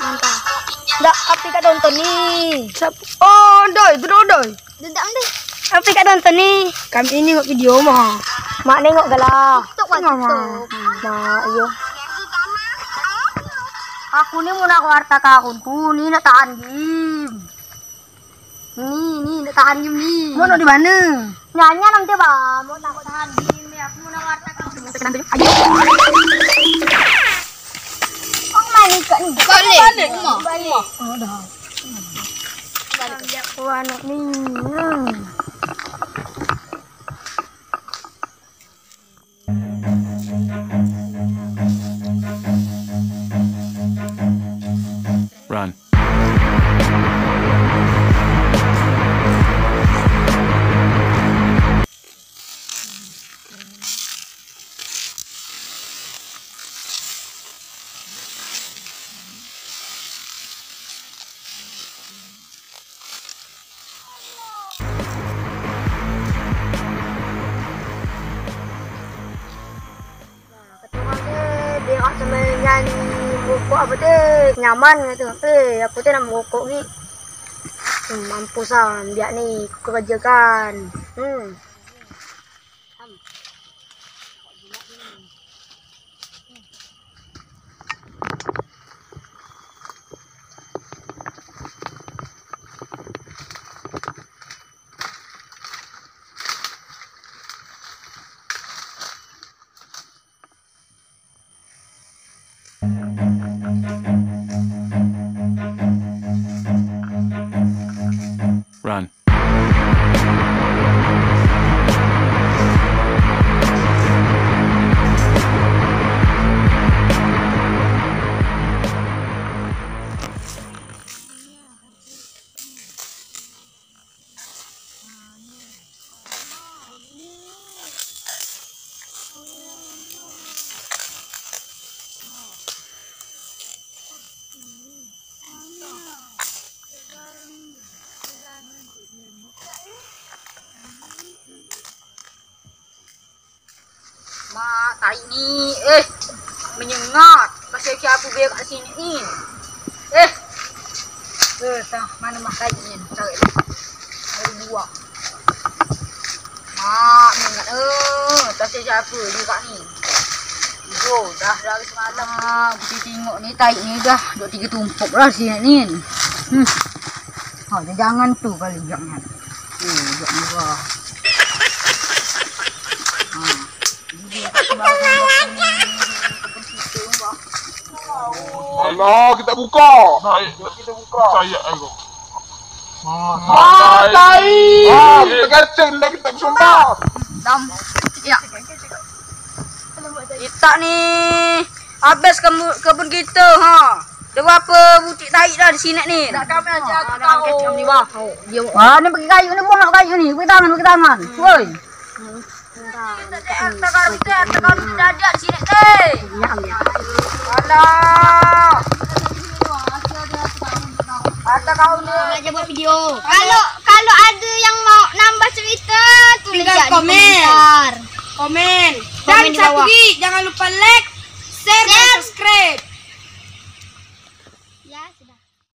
Mantap. Dak, api kat nonton ni. Siap. Oh, doi, itu doi. Dedang deh. Api kat nonton ni. Kami ini tengok video mah. Mak nengok galah. Tok Tengok mah. waktu. Mak, yo. Aku ni mau nak warta kakunku ni nak tahan game. Ni, ni nak tahan game ni. Mau nak di mana? Nyanyi nanti ba, mau nak tahan game ni. Aku mau nak warta kakunku. Ayo. Balik. Balik. Balik. Oh, dah. Balik aku anak ni. Hmm. Run. Apa tu. Nyaman kata. Eh, aku tu nak merokok ni. Hmm, mampus lah. Biar ni aku kerjakan. Hmm. Run. Mak, tai ni. Eh, menyengat. Pasal siapa biar kat sini ni. Eh. Eh, tah, mana mak tai ni? Cari. Ada dua. Mak, menyengat. Eh, pasal siapa ni kat ni? Oh, dah dari semalam. Ah, kita tengok ni tai ni dah. Duk tiga tumpuk lah sini ni. Hmm. Oh, jangan tu kali jangan. Eh, jangan murah. Alah, kita buka. Baik, kita buka. Saya aku. Ah, tai. Ah, kita kacau dah kita bersumbat. Dam. Ya. Kita ni habis kebun, kebun kita ha. Ada berapa butik tahi dah di sini ni? Dah kami aja aku tahu. Dia Ah, ni pakai kayu ni, buang kayu ni. Pakai tangan, pakai tangan. Woi. Harta ada di sini. Alah. Kau ni. Buat video. Kalau kalau ada yang mau nambah cerita, tulis Tinggal komen. komentar. Komen. Komen Dan satu lagi, jangan lupa like, share, dan Share. subscribe.